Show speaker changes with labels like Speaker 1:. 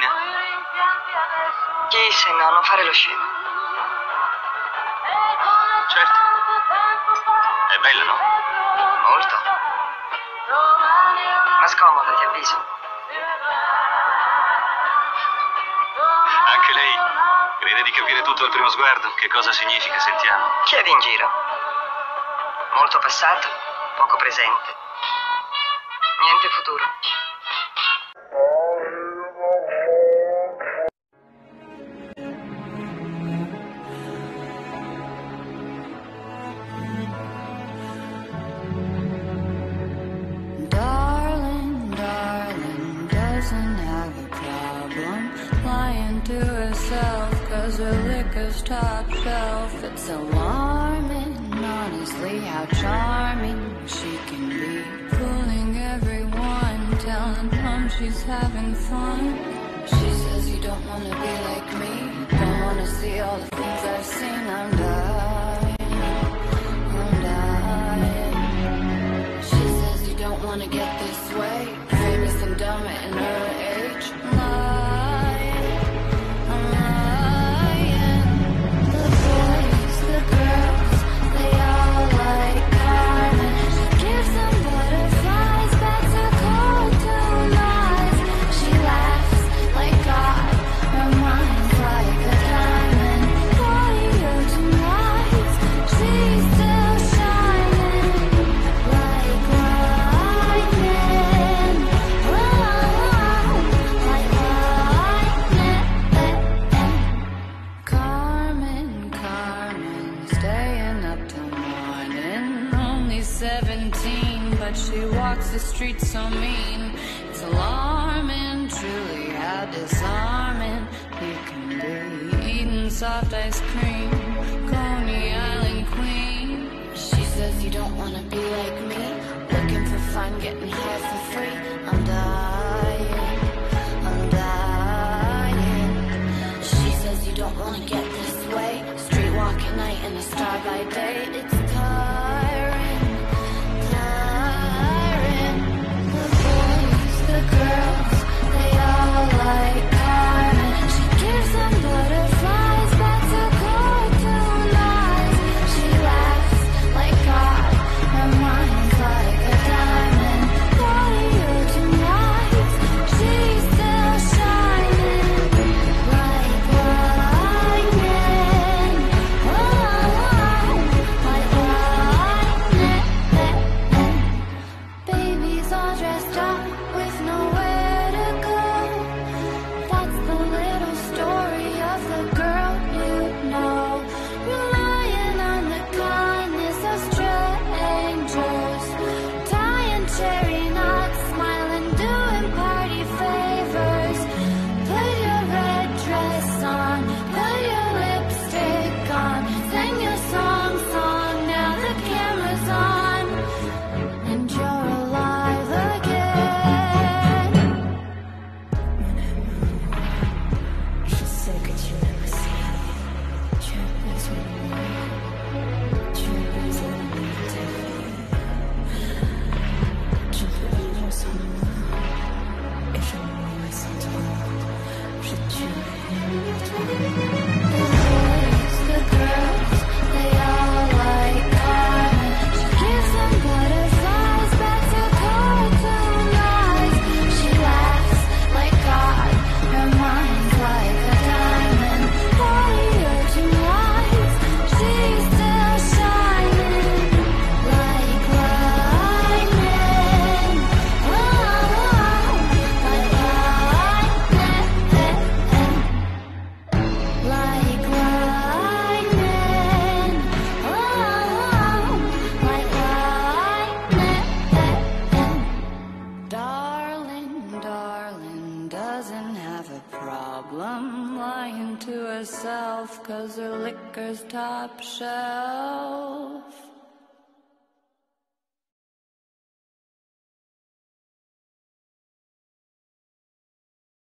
Speaker 1: Nina.
Speaker 2: Chi se no, non fare lo scemo.
Speaker 1: Certo. È bella, no?
Speaker 2: Molto. Ma scomoda, ti avviso.
Speaker 1: Anche lei crede di capire tutto al primo sguardo. Che cosa significa? Sentiamo.
Speaker 2: Chiedi in giro. Molto passato, poco presente. Niente futuro.
Speaker 3: Top shelf. It's alarming, honestly, how charming she can be. Fooling everyone, telling them um, she's having fun. She says you don't wanna be like me, don't wanna see all the things I've seen. I'm dying, I'm dying. She says you don't wanna get this way. Famous and dumb in her Only 17, but she walks the streets so mean. It's alarming, truly how disarming you can be. Eating soft ice cream, Coney Island queen. She says you don't wanna be like me. Looking for fun, getting high for free. I'm dying, I'm dying. She says you don't wanna get this way. Street walking dressed up champions cause her liquor's top shelf.